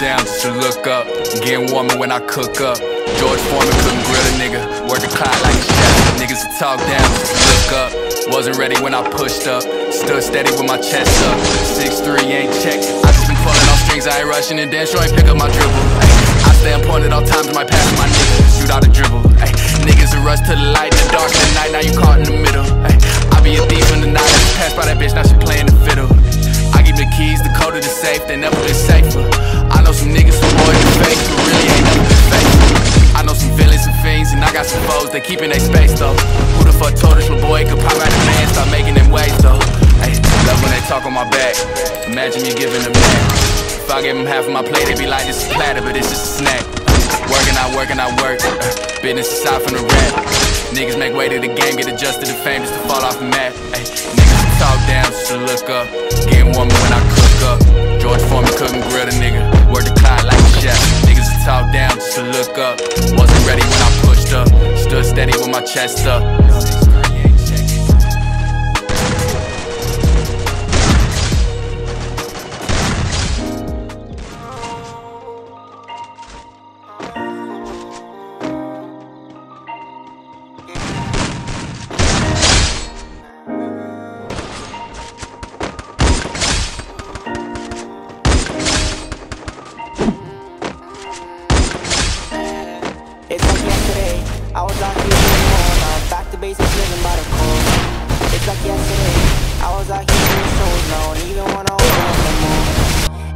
down just to look up. Getting warmer when I cook up. George Foreman couldn't grill a nigga. Work the clock like a chef. Niggas would talk down just to look up. Wasn't ready when I pushed up. Stood steady with my chest up. 6'3 ain't check. I just been pulling off strings, I ain't rushing and then sure ain't pick up my dribble. Ay, I stay on point at all times, might pass my nigga. Shoot out a dribble. Ay, niggas a rush to the light in the dark the night, now you caught in the middle. Ay, I be a thief in the night, passed by keeping they space though. Who the fuck told us my boy could pop out the man, start making them waves though. Hey, love when they talk on my back. Imagine me giving them that. If I give them half of my plate, they be like, this is platter, but it's just a snack. Working, I work, and I work. Uh, business aside from the rap. Niggas make way to the game, get adjusted to fame just to fall off the map. Ay, niggas talk down just to look up. Getting warmer when I cook up. George Foreman couldn't grill a nigga. Work the chef. Niggas talk down just to look up. Wasn't ready when I pushed up. Stood steady with my chest up.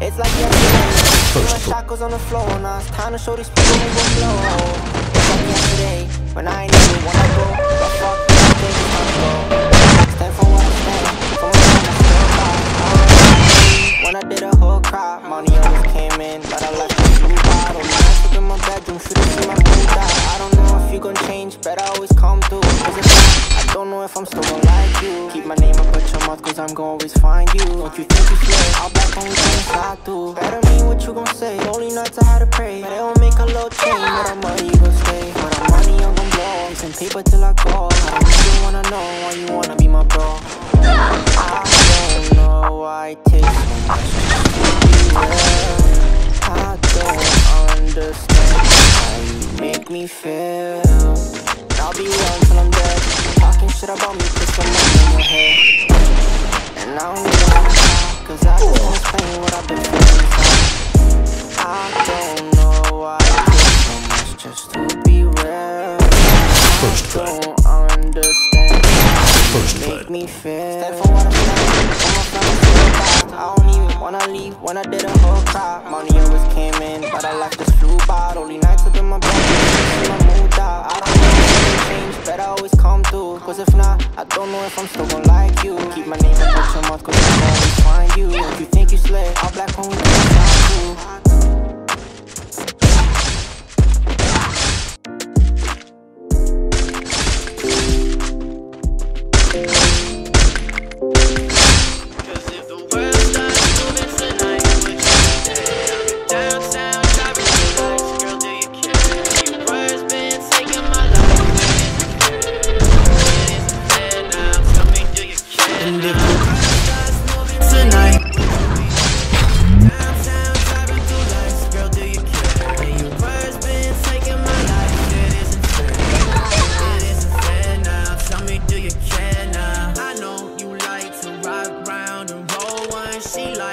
It's like yesterday, shackles on the floor now. It's time to show these people gon' blow. It's like yesterday, when I ain't even wanna go. But fuck, I think it's time to cause I'm gon' always find you. Don't you think you slay? I'll back on you inside through. Better mean what you gon' say. Lonely nights I had to pray. But they don't make a little change, but that money you gon' stay. But that money I'm gon' blow. Chasing paper till I go. I don't even wanna know why you wanna be my bro. I don't know why it takes so much to. I don't understand how you make me feel. I'll be real until I'm dead. Talking shit about me, put some money in your head. I don't even wanna talk, cause I just wanna explain what I've been feeling inside. I don't know why takes so much just to be real. First I blood. understand First make blood. me feel. Stand for what I'm saying. For my family, feel bad. I don't even wanna leave when I did a whole crop. Money always came in, but I left this flew by. Only nights up in my bed, my mood out. I don't know if it change, better always come through. Cause if not, I don't know if I'm still gon' like you. Keep my name at your mouth, cause I gon' always find you. If you think you slay, I'll black on you,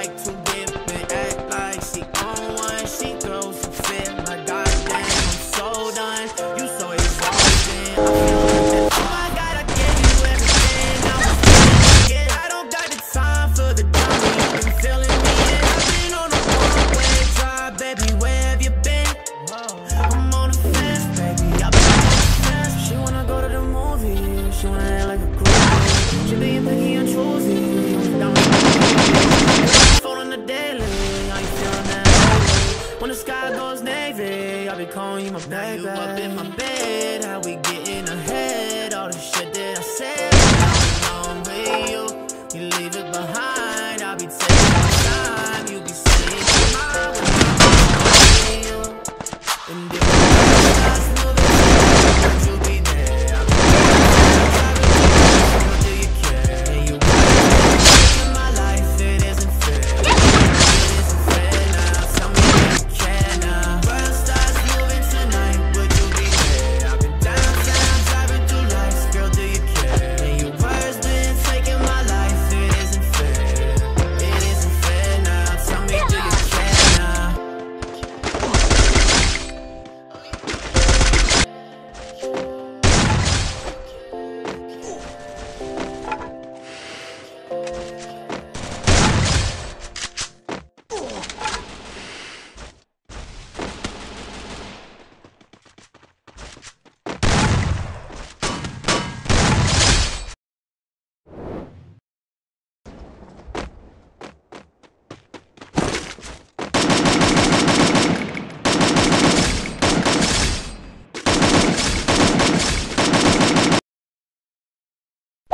like to I'll be calling you my baby. You up in my bed, how we getting ahead? All the shit that I said. I'm with you, you leave it behind. I'll be taking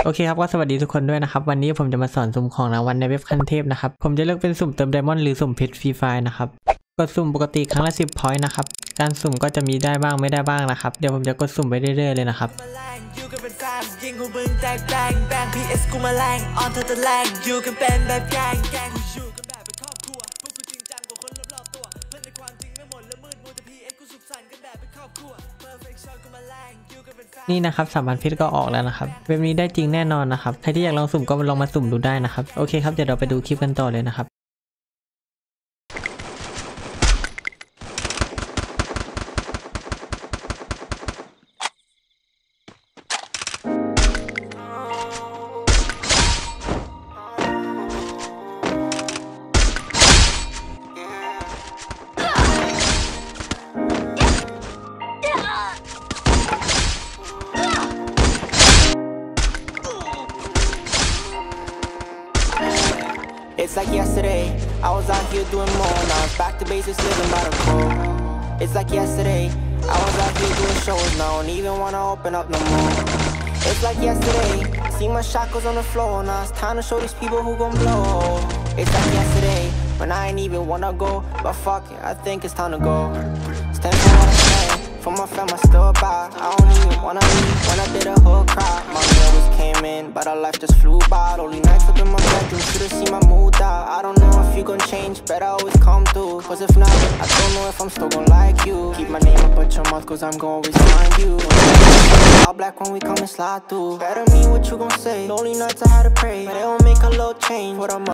โอเคครับก็สวัสดีทุกคนด้วยนะครับ วันนี้ผมจะมาสอนสุ่มของรางวัลในเว็บคันเทพนะครับ ผมจะเลือกเป็นสุ่มเติมไดมอนด์หรือสุ่มเพชรฟรีไฟนะครับกดสุ่มปกติครั้งละ 10 พอยต์นะครับ การสุ่มก็จะมีได้บ้างไม่ได้บ้างนะครับ เดี๋ยวผมจะกดสุ่มไปเรื่อยๆเลยนะครับยิงของมึงแตกแบงแบง PS กูมาแรงออนเธอตะแรงอยู่กันเป็นแบบแกงแกง นี่นะครับสามพันเพชรก็ออกแล้วนะครับเว็บนี้ได้จริงแน่นอนนะครับใครที่อยากลองสุ่มก็ลองมาสุ่มดูได้นะครับโอเคครับเดี๋ยวเราไปดูคลิปกันต่อเลยนะครับ It's like yesterday, I was out here doing more. Now it's back to basics, living by the code. It's like yesterday, I was out here doing shows. Now I don't even wanna open up no more. It's like yesterday, see my shackles on the floor. Now it's time to show these people who gon' blow. It's like yesterday, when I ain't even wanna go. But fuck it, I think it's time to go. Stand for what I for my fam, I still by. I don't even wanna leave when I did a whole crowd. My always came in, but our life just flew by. Only nights up in my bedroom, should've seen my better always come through. Cause if not, I don't know if I'm still gon' like you. Keep my name up at your mouth, cause I'm gon' always find you. All black when we come and slide through. Better me what you gon' say. Lonely nights I had to pray, but it don't make a little change. What I'm